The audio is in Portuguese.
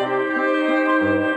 Música